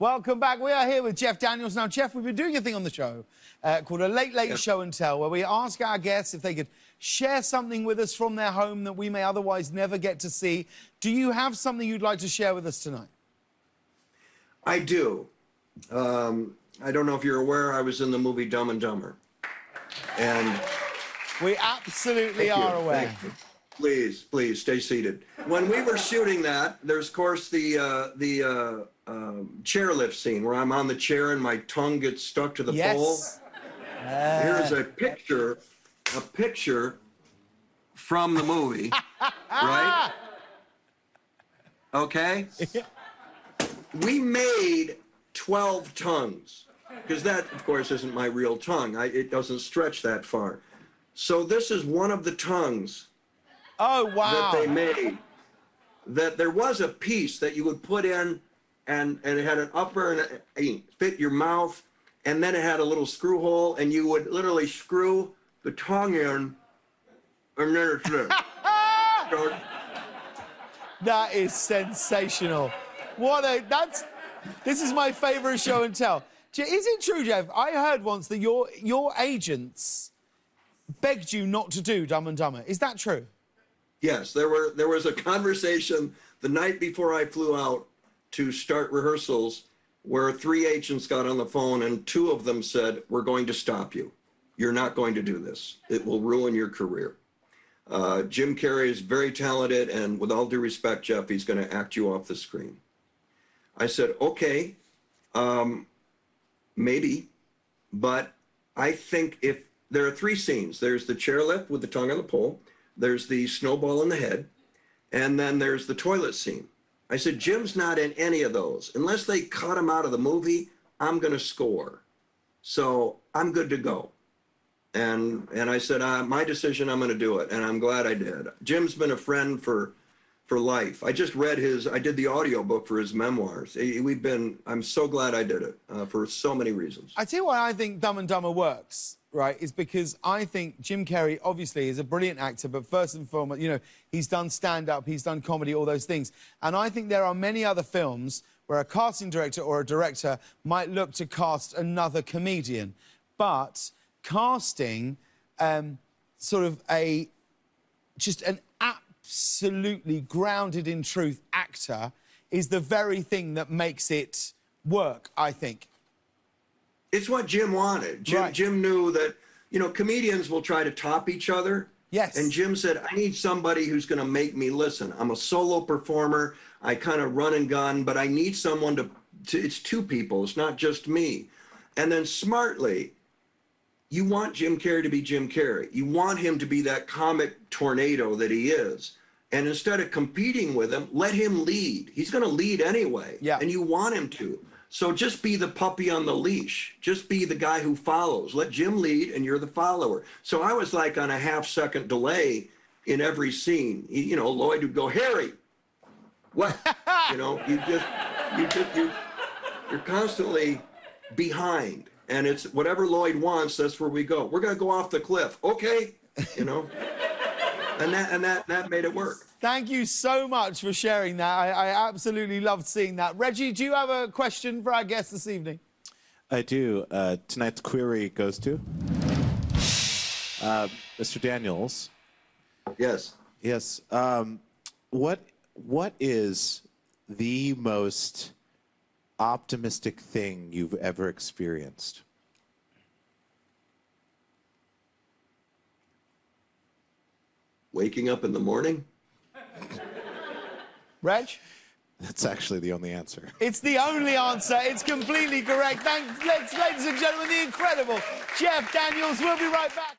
Welcome back. We are here with Jeff Daniels. Now, Jeff, we've been doing a thing on the show uh, called a Late Late Show and Tell, where we ask our guests if they could share something with us from their home that we may otherwise never get to see. Do you have something you'd like to share with us tonight? I do. Um, I don't know if you're aware, I was in the movie Dumb and Dumber. And We absolutely are aware. Please, please stay seated. When we were shooting that, there's of course the uh, the uh, um, chairlift scene where I'm on the chair and my tongue gets stuck to the pole. Yes. Here's a picture, a picture from the movie, right? Okay. We made 12 tongues because that, of course, isn't my real tongue. I, it doesn't stretch that far. So this is one of the tongues Oh, wow. that they made that there was a piece that you would put in and and it had an upper and a- fit your mouth and then it had a little screw hole and you would literally screw the tongue in and then it's there. So, That is sensational. What a that's this is my favorite show and tell. Is it true, Jeff? I heard once that your your agents begged you not to do Dumb and Dumber. Is that true? Yes, there were there was a conversation the night before I flew out to start rehearsals where three agents got on the phone and two of them said, "We're going to stop you. You're not going to do this. It will ruin your career." Uh, Jim Carrey is very talented, and with all due respect, Jeff, he's going to act you off the screen. I said, "Okay, um, maybe, but I think if there are three scenes, there's the chairlift with the tongue on the pole, there's the snowball in the head, and then there's the toilet scene. I said, Jim's not in any of those. Unless they cut him out of the movie, I'm going to score. So I'm good to go. And and I said, uh, my decision, I'm going to do it, and I'm glad I did. Jim's been a friend for for life. I just read his. I did the audio book for his memoirs. We've been. I'm so glad I did it uh, for so many reasons. I tell you why I think Dumb and Dumber works, right? Is because I think Jim Carrey obviously is a brilliant actor, but first and foremost, you know, he's done stand up, he's done comedy, all those things. And I think there are many other films where a casting director or a director might look to cast another comedian. But casting um, sort of a just an absolutely grounded in truth actor is the very thing that makes it work, I think. It's what Jim wanted. Jim, Right. Jim knew that, you know, comedians will try to top each other. Yes. And Jim said, I need somebody who's going to make me listen. I'm a solo performer. I kind of run and gun, but I need someone to, to, it's two people, it's not just me. And then smartly, you want Jim Carrey to be Jim Carrey. You want him to be that comic tornado that he is. And instead of competing with him, let him lead. He's going to lead anyway. Yeah. And you want him to. So just be the puppy on the leash. Just be the guy who follows. Let Jim lead and you're the follower. So I was like on a half second delay in every scene. You know, Lloyd would go, Harry, what? you know, you just, you just, you, you're constantly behind. And it's whatever Lloyd wants, that's where we go. We're going to go off the cliff. Okay. You know, and that, and that, that made it work. Thank you so much for sharing that. I, I absolutely loved seeing that. Reggie, do you have a question for our guest this evening? I do. Uh, tonight's query goes to uh, Mr. Daniels. Yes. Yes. Um, what What is the most optimistic thing you've ever experienced? Waking up in the morning. Reg? That's actually the only answer. It's the only answer. It's completely correct. Thanks, ladies and gentlemen, the incredible Jeff Daniels. We'll be right back.